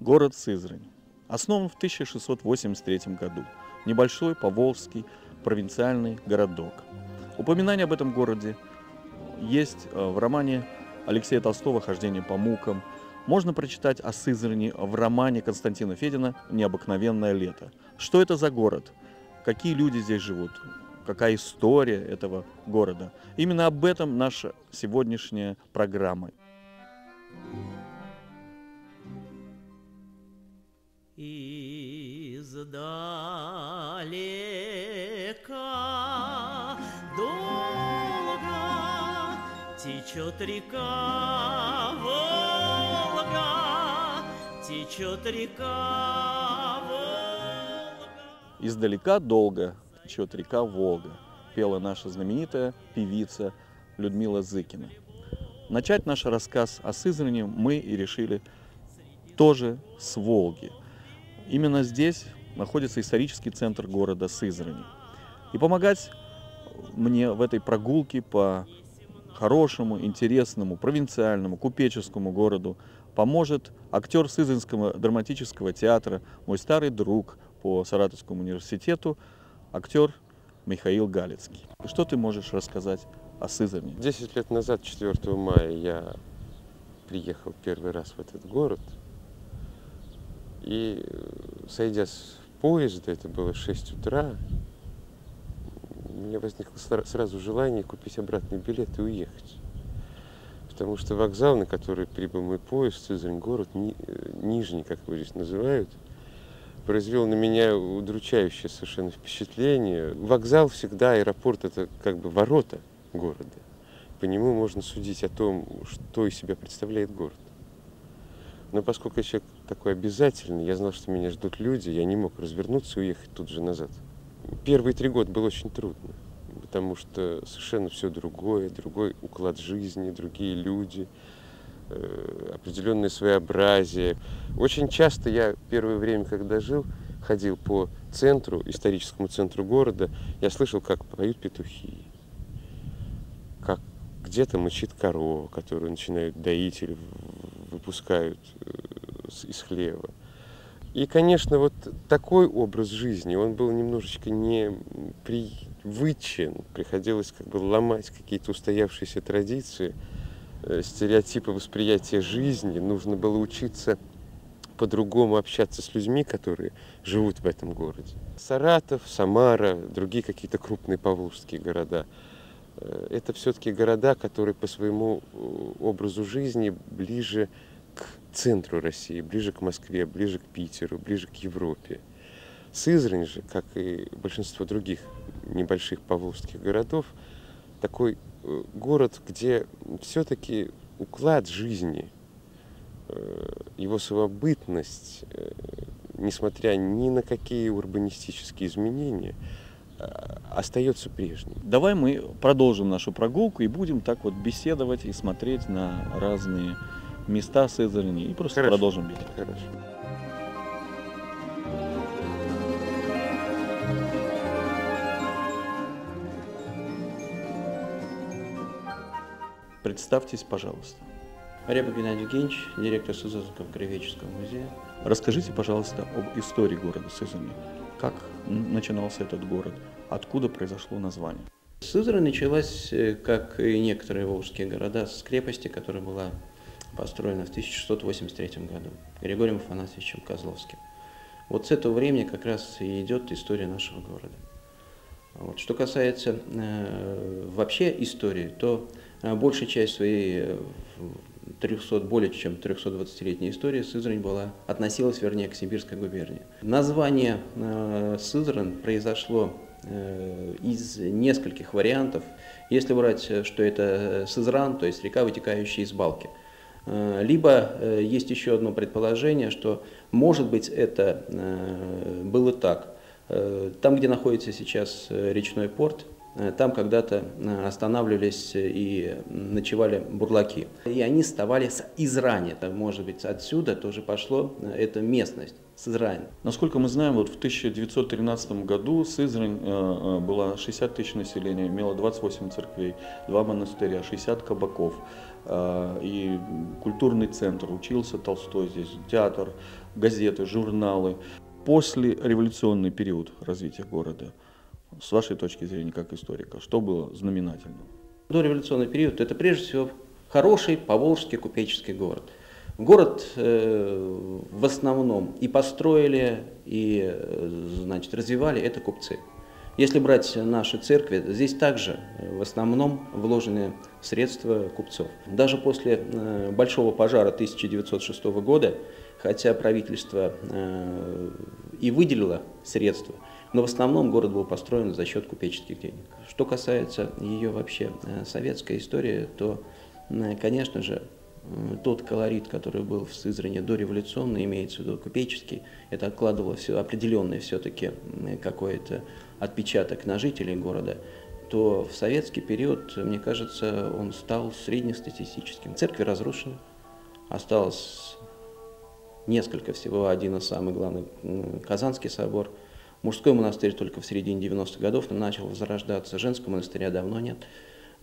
Город Сызрань. Основан в 1683 году. Небольшой поволжский провинциальный городок. Упоминание об этом городе есть э, в романе Алексея Толстого «Хождение по мукам». Можно прочитать о Сызрани в романе Константина Федина «Необыкновенное лето». Что это за город? Какие люди здесь живут? Какая история этого города? Именно об этом наша сегодняшняя программа. Издалека долго течет река Волга, течет река Волга. Издалека долго течет река Волга, пела наша знаменитая певица Людмила Зыкина. Начать наш рассказ о Сызрани мы и решили тоже с Волги. Именно здесь находится исторический центр города Сызрани. И помогать мне в этой прогулке по хорошему, интересному, провинциальному, купеческому городу поможет актер Сызранского драматического театра, мой старый друг по Саратовскому университету, актер Михаил Галицкий. Что ты можешь рассказать о Сызрани? Десять лет назад, 4 мая, я приехал первый раз в этот город. И, сойдя с поезда, это было 6 утра, у меня возникло сразу желание купить обратный билет и уехать. Потому что вокзал, на который прибыл мой поезд, Сызрань, город, ни, Нижний, как его здесь называют, произвел на меня удручающее совершенно впечатление. Вокзал всегда, аэропорт – это как бы ворота города. По нему можно судить о том, что из себя представляет город. Но поскольку я человек такой обязательный, я знал, что меня ждут люди, я не мог развернуться и уехать тут же назад. Первые три года было очень трудно, потому что совершенно все другое, другой уклад жизни, другие люди, э, определенное своеобразие. Очень часто я первое время, когда жил, ходил по центру, историческому центру города, я слышал, как поют петухи, как где-то мычит корова, которую начинают доить или выпускают э, из хлева. И, конечно, вот такой образ жизни, он был немножечко непривычен. Приходилось как бы ломать какие-то устоявшиеся традиции, э, стереотипы восприятия жизни. Нужно было учиться по-другому общаться с людьми, которые живут в этом городе. Саратов, Самара, другие какие-то крупные поволжские города – это все-таки города, которые по своему э, образу жизни ближе к центру России, ближе к Москве, ближе к Питеру, ближе к Европе. Сызрань же, как и большинство других небольших поволжских городов, такой э, город, где все-таки уклад жизни, его самобытность, несмотря ни на какие урбанистические изменения, остается прежним. Давай мы продолжим нашу прогулку и будем так вот беседовать и смотреть на разные места Сызрани и просто Хорошо. продолжим беседу. Хорошо. Представьтесь, пожалуйста. Рябов Геннадий Евгеньевич, директор Сызранского краеведческого музея. Расскажите, пожалуйста, об истории города Сызрани. Как начинался этот город? Откуда произошло название? Сызрань началась, э, как и некоторые волжские города, с крепости, которая была построена в 1683 году Григорием Афанасьевичем Козловским. Вот с этого времени как раз и идет история нашего города. Вот. Что касается э, вообще истории, то э, большая часть своей э, 300, более чем 320-летней истории Сызрань была, относилась, вернее, к Сибирской губернии. Название э, Сызрань произошло э, из нескольких вариантов. Если брать, что это Сызран, то есть река, вытекающая из Балки. Э, либо э, есть еще одно предположение, что, может быть, это э, было так. Э, там, где находится сейчас э, речной порт, Э, там когда-то э, останавливались и ночевали бурлаки. И они вставали с Израни. Это, может быть, отсюда тоже пошло э, эта местность. Сызрань. Насколько мы знаем, вот в 1913 году Сызрань э, была 60 тысяч населения, имела 28 церквей, два монастыря, 60 кабаков. э, и культурный центр, учился Толстой здесь, театр, газеты, журналы. После революционный период развития города, с вашей точки зрения как историка, что было знаменательным? Дореволюционный период – это прежде всего хороший поволжский купеческий город. Город э, в основном и построили, и э, значит, развивали это купцы. Если брать наши церкви, здесь также э, в основном вложены средства купцов. Даже после э, большого пожара 1906 года, хотя правительство и выделило средства, но в основном город был построен за счет купеческих денег. Что касается ее вообще советской истории, то, конечно же, тот колорит, который был в Сызране дореволюционный, имеется в виду купеческий, это откладывало все определенное все-таки какое-то отпечаток на жителей города, то в советский период, мне кажется, он стал среднестатистическим. Церкви разрушены, осталось несколько всего, один из самых главных, Казанский собор. Мужской монастырь только в середине 90-х годов начал возрождаться, женского монастыря давно нет.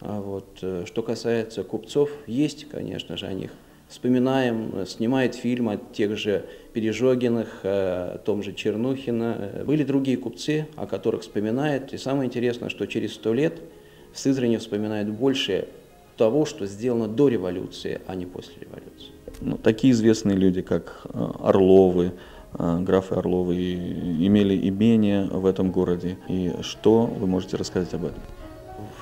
А вот, э, что касается купцов, есть, конечно же, о них вспоминаем, снимает фильм о тех же Пережогиных, о том же Чернухина. Были другие купцы, о которых вспоминает. И самое интересное, что через сто лет в Сызрани вспоминают больше того, что сделано до революции, а не после революции. Ну, такие известные люди, как э, Орловы, э, графы Орловы, имели имение в этом городе. И что вы можете рассказать об этом?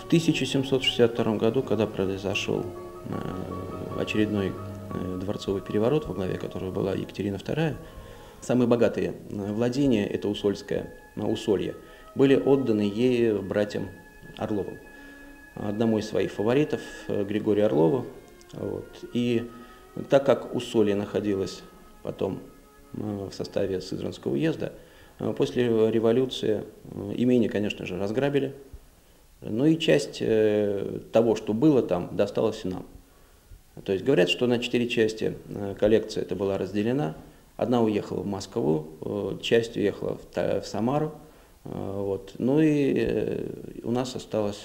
В 1762 году, когда произошел э, очередной Э, дворцовый переворот, во главе которого была Екатерина II, самые богатые э, владения, это Усольское, э, Усолье, были отданы ей братьям Орловым. Одному из своих фаворитов, Григорию Орлову. Вот. И так как Усолье находилось потом в составе Сызранского уезда, после революции имение, конечно же, разграбили, но и часть того, что было там, досталось и нам. То есть говорят, что на четыре части э, коллекция это была разделена. Одна уехала в Москву, э, часть уехала в Самару. Э, вот. Ну и у нас осталась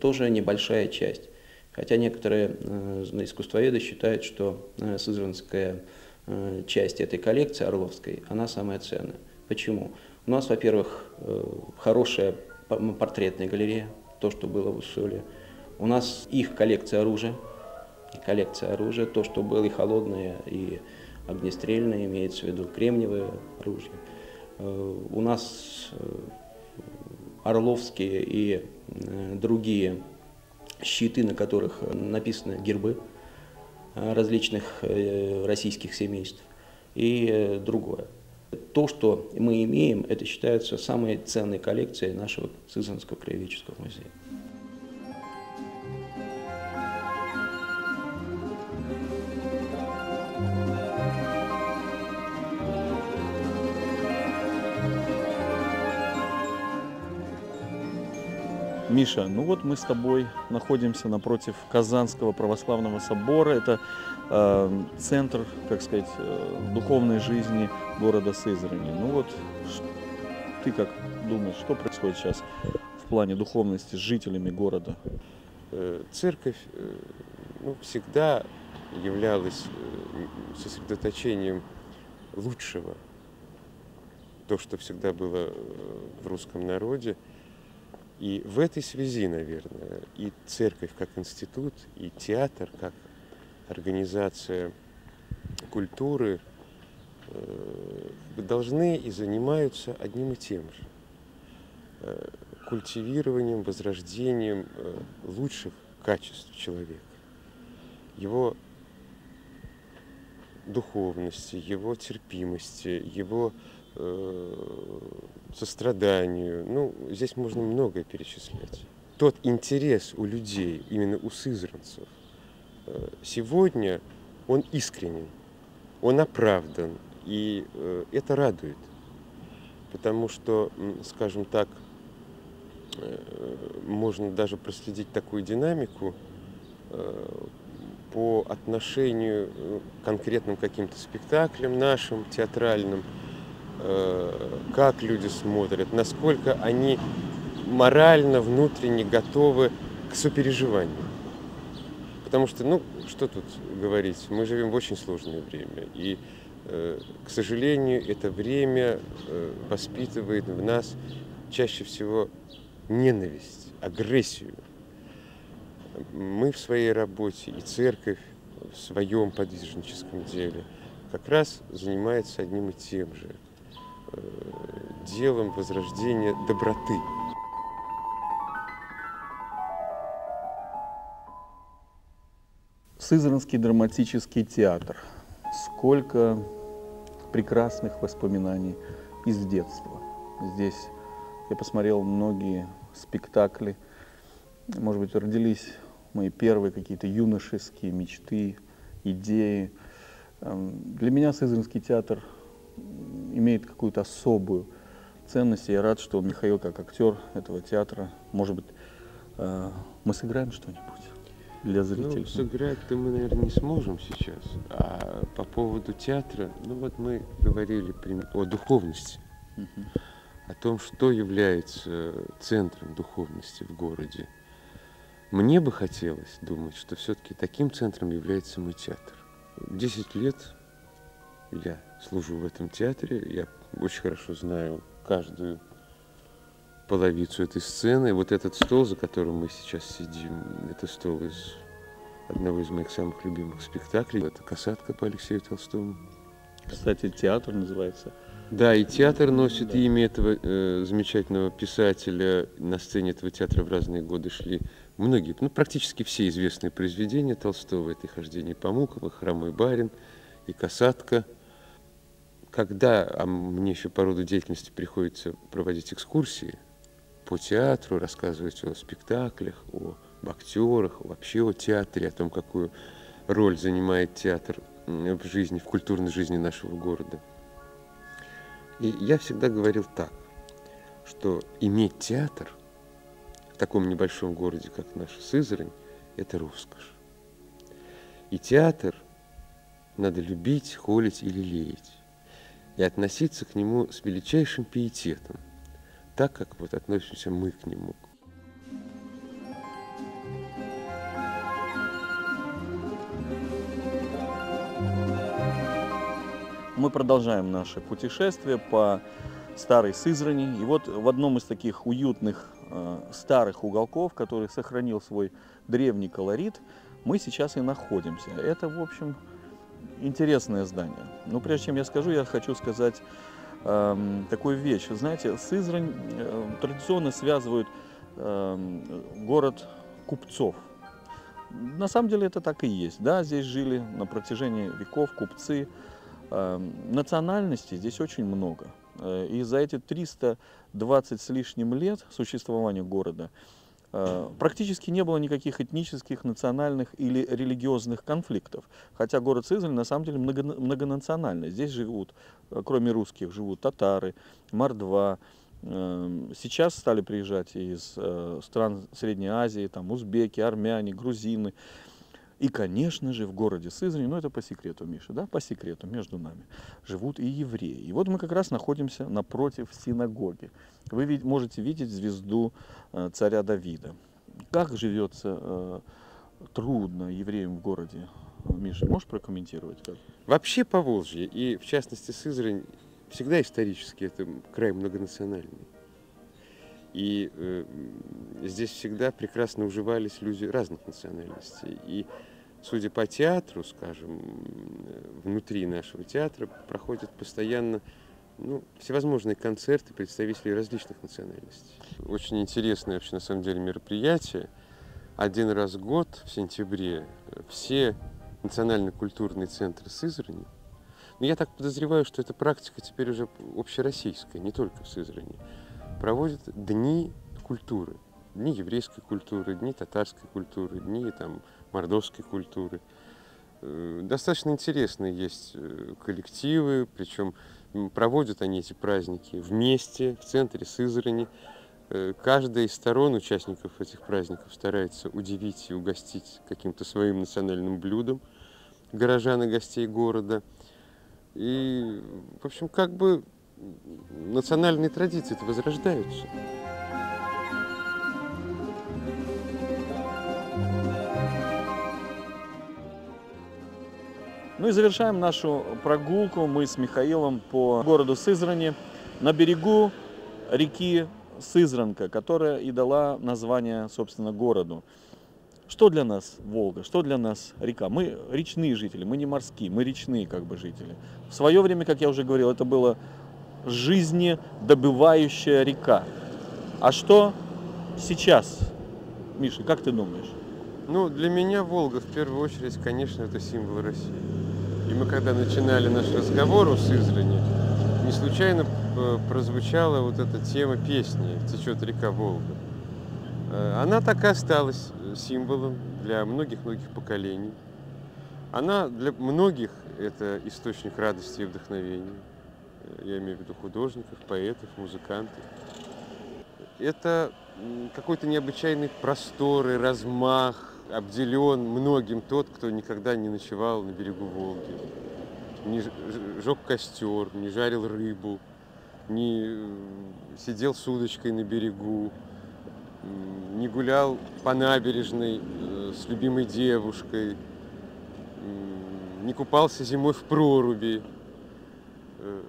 тоже небольшая часть. Хотя некоторые искусствоведы считают, что Сызранская часть этой коллекции Орловской, она самая ценная. Почему? У нас, во-первых, хорошая портретная галерея, то, что было в Усоле. У нас их коллекция оружия, коллекция оружия, то, что было и холодное, и огнестрельное, имеется в виду кремниевое оружие. Э, у нас э, орловские и э, другие щиты, на которых написаны гербы различных российских семейств и другое. То, что мы имеем, это считается самой ценной коллекцией нашего Сызранского краеведческого музея. Миша, ну вот мы с тобой находимся напротив Казанского православного собора. Это э, центр, как сказать, э, духовной жизни города Сызрани. Ну вот ты как думаешь, что происходит сейчас в плане духовности с жителями города? Э, церковь э, ну, всегда являлась сосредоточением лучшего, то, что всегда было в русском народе – и в этой связи, наверное, и церковь как институт, и театр как организация культуры э, должны и занимаются одним и тем же. Э, культивированием, возрождением э, лучших качеств человека. Его духовности, его терпимости, его состраданию. Ну, здесь можно многое перечислять. Тот интерес у людей, именно у сызранцев, э, сегодня он искренен, он оправдан, и э, это радует. Потому что, скажем так, можно даже проследить такую динамику по отношению к конкретным каким-то спектаклям нашим, театральным, Э, как люди смотрят, насколько они морально, внутренне готовы к сопереживанию. Потому что, ну, что тут говорить, мы живем в очень сложное время. И, э, к сожалению, это время э, воспитывает в нас чаще всего ненависть, агрессию. Мы в своей работе и церковь в своем подвижническом деле как раз занимается одним и тем же э, делом возрождения доброты. Сызранский драматический театр. Сколько прекрасных воспоминаний из детства. Здесь я посмотрел многие спектакли. Может быть, родились мои первые какие-то юношеские мечты, идеи. Эм, для меня Сызранский театр имеет какую-то особую ценность. Я рад, что Михаил, как актер этого театра, может быть, э, мы сыграем что-нибудь для зрителей. Ну, сыграть-то мы, наверное, не сможем сейчас. А по поводу театра, ну вот мы говорили о духовности, угу. о том, что является центром духовности в городе. Мне бы хотелось думать, что все-таки таким центром является мой театр. Десять лет я служу в этом театре, я очень хорошо знаю каждую половицу этой сцены. Вот этот стол, за которым мы сейчас сидим, это стол из одного из моих самых любимых спектаклей. Это «Касатка» по Алексею Толстому. Кстати, театр называется. Да, и театр носит да. имя этого э, замечательного писателя. На сцене этого театра в разные годы шли многие, ну, практически все известные произведения Толстого. Это и «Хождение по мукам», и «Хромой барин», и «Касатка». Когда а мне еще по роду деятельности приходится проводить экскурсии по театру, рассказывать о спектаклях, о актерах, вообще о театре, о том, какую роль занимает театр в жизни, в культурной жизни нашего города. И я всегда говорил так, что иметь театр – в таком небольшом городе, как наш Сызрань, это роскошь. И театр надо любить, холить и лелеять. И относиться к нему с величайшим пиететом, так как вот относимся мы к нему. Мы продолжаем наше путешествие по старой Сызрани. И вот в одном из таких уютных Э, старых уголков, который сохранил свой древний колорит, мы сейчас и находимся. Это, в общем, интересное здание. Но прежде чем я скажу, я хочу сказать э, такую вещь. Знаете, Сызрань э, традиционно связывают э, город купцов. На самом деле это так и есть. Да, здесь жили на протяжении веков купцы. Э, национальностей здесь очень много. Э, и за эти 320 с лишним лет существования города практически не было никаких этнических, национальных или религиозных конфликтов. Хотя город Сызрань на самом деле много, многонациональный. Здесь живут, э, кроме русских, живут татары, мордва. Сейчас стали приезжать из стран Средней Азии, там узбеки, армяне, грузины. И, конечно же, в городе Сызрани, ну это по секрету, Миша, да, по секрету, между нами, живут и евреи. И вот мы как раз находимся напротив синагоги. Вы можете видеть звезду э, царя Давида. Как живется э, трудно евреям в городе? Миша, можешь прокомментировать? Как? Вообще по Волжье, и в частности Сызрань, всегда исторически это край многонациональный. И э, здесь всегда прекрасно уживались люди разных национальностей. И судя по театру, скажем, внутри нашего театра проходят постоянно ну, всевозможные концерты представителей различных национальностей. Очень интересное вообще на самом деле мероприятие. Один раз в год, в сентябре, все национально-культурные центры Сызрани, но я так подозреваю, что эта практика теперь уже общероссийская, не только в Сызрани, проводят дни культуры. Дни еврейской культуры, дни татарской культуры, дни там, мордовской культуры. Э, достаточно интересные есть э, коллективы, причем проводят они эти праздники вместе, в центре Сызрани. Э, каждая из сторон участников этих праздников старается удивить и угостить каким-то своим национальным блюдом горожан и гостей города. И, в общем, как бы национальные традиции-то возрождаются. Ну и завершаем нашу прогулку мы с Михаилом по городу Сызрани на берегу реки Сызранка, которая и дала название, собственно, городу. Что для нас Волга, что для нас река? Мы речные жители, мы не морские, мы речные как бы жители. В свое время, как я уже говорил, это была жизнедобывающая река. А что сейчас? Миша, как ты думаешь? Ну, для меня Волга в первую очередь, конечно, это символ России. И мы когда начинали наш разговор у Сызрани, не случайно э, прозвучала вот эта тема песни «Течет река Волга». Э, Она так и осталась э, символом для многих-многих поколений. Она для многих это источник радости и вдохновения. Я имею в виду художников, поэтов, музыкантов. Это какой-то необычайный простор и размах, обделен многим тот, кто никогда не ночевал на берегу Волги, не жег костер, не жарил рыбу, не э, сидел с удочкой на берегу, не гулял по набережной э, с любимой девушкой, не купался зимой в проруби. Э,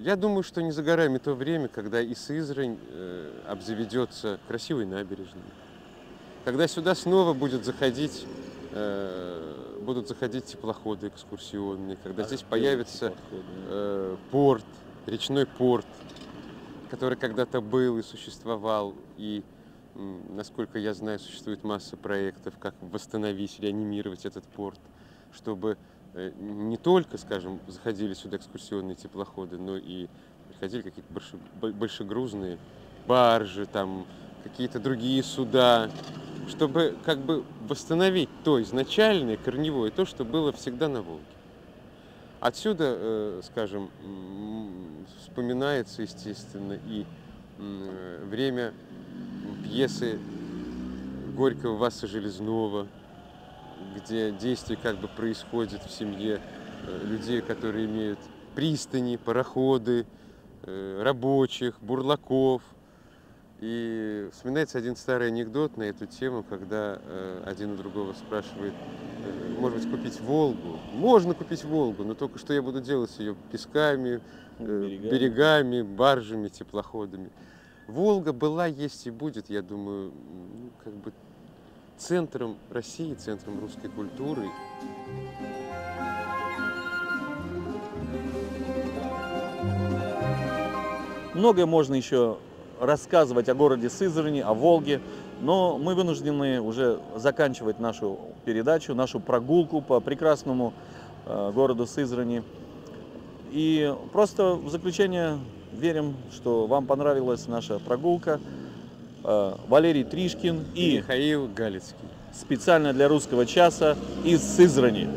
Я думаю, что не за горами то время, когда и Сызрань обзаведется красивой набережной, когда сюда снова будет заходить, э, будут заходить теплоходы экскурсионные, когда здесь появится э, порт, речной порт, который когда-то был и существовал, и, насколько я знаю, существует масса проектов, как восстановить, реанимировать этот порт, чтобы э, не только, скажем, заходили сюда экскурсионные теплоходы, но и приходили какие-то больше- бо- большегрузные баржи, там какие-то другие суда, чтобы как бы восстановить то изначальное, корневое, то, что было всегда на Волге. Отсюда, э, скажем, вспоминается, естественно, и э, время пьесы Горького Васа Железного, где действие как бы происходит в семье э, людей, которые имеют пристани, пароходы, рабочих, бурлаков. И вспоминается один старый анекдот на эту тему, когда э, один у другого спрашивает, э, может быть, купить Волгу. Можно купить Волгу, но только что я буду делать с ее песками, э, Берегами. берегами, баржами, теплоходами. Волга была, есть и будет, я думаю, ну, как бы центром России, центром русской культуры. Многое можно еще рассказывать о городе Сызрани, о Волге, но мы вынуждены уже заканчивать нашу передачу, нашу прогулку по прекрасному э, городу Сызрани. И просто в заключение верим, что вам понравилась наша прогулка. Э, Валерий Тришкин и Михаил Галицкий. специально для русского часа из Сызрани.